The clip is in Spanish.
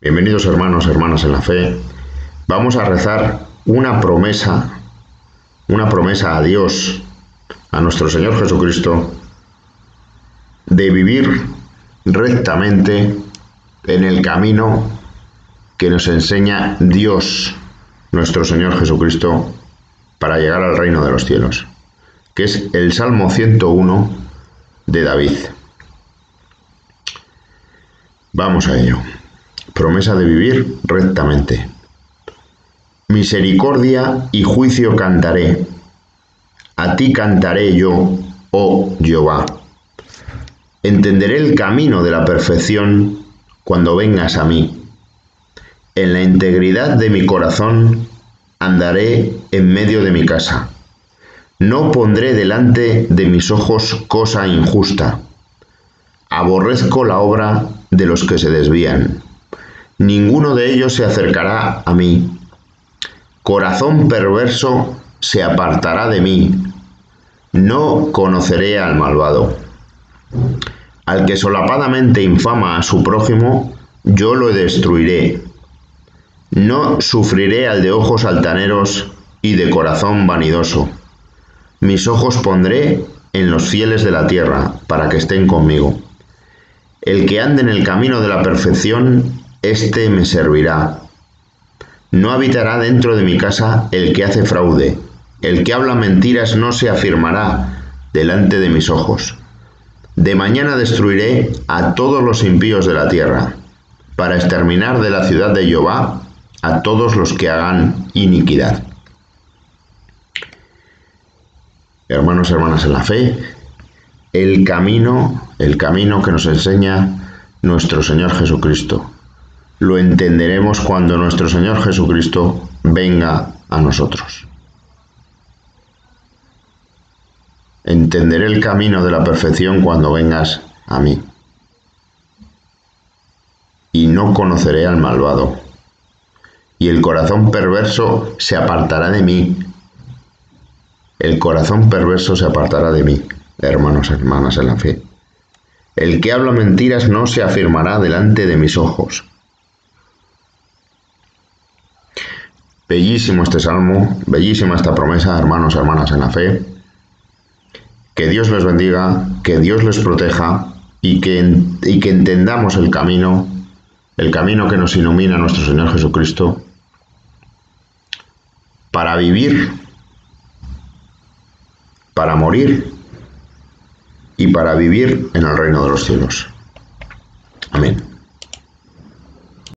Bienvenidos hermanos, hermanas en la fe. Vamos a rezar una promesa, una promesa a Dios, a nuestro Señor Jesucristo, de vivir rectamente en el camino que nos enseña Dios, nuestro Señor Jesucristo, para llegar al reino de los cielos, que es el Salmo 101 de David. Vamos a ello promesa de vivir rectamente. Misericordia y juicio cantaré. A ti cantaré yo, oh Jehová. Entenderé el camino de la perfección cuando vengas a mí. En la integridad de mi corazón andaré en medio de mi casa. No pondré delante de mis ojos cosa injusta. Aborrezco la obra de los que se desvían ninguno de ellos se acercará a mí. Corazón perverso se apartará de mí. No conoceré al malvado. Al que solapadamente infama a su prójimo, yo lo destruiré. No sufriré al de ojos altaneros y de corazón vanidoso. Mis ojos pondré en los fieles de la tierra, para que estén conmigo. El que ande en el camino de la perfección, éste me servirá. No habitará dentro de mi casa el que hace fraude, el que habla mentiras no se afirmará delante de mis ojos. De mañana destruiré a todos los impíos de la tierra, para exterminar de la ciudad de Jehová a todos los que hagan iniquidad. Hermanos hermanas en la fe, el camino, el camino que nos enseña nuestro Señor Jesucristo, lo entenderemos cuando nuestro Señor Jesucristo venga a nosotros. Entenderé el camino de la perfección cuando vengas a mí. Y no conoceré al malvado. Y el corazón perverso se apartará de mí. El corazón perverso se apartará de mí, hermanos y hermanas en la fe. El que habla mentiras no se afirmará delante de mis ojos Bellísimo este salmo, bellísima esta promesa, hermanos y hermanas en la fe. Que Dios les bendiga, que Dios les proteja y que, y que entendamos el camino, el camino que nos ilumina nuestro Señor Jesucristo, para vivir, para morir y para vivir en el reino de los cielos. Amén.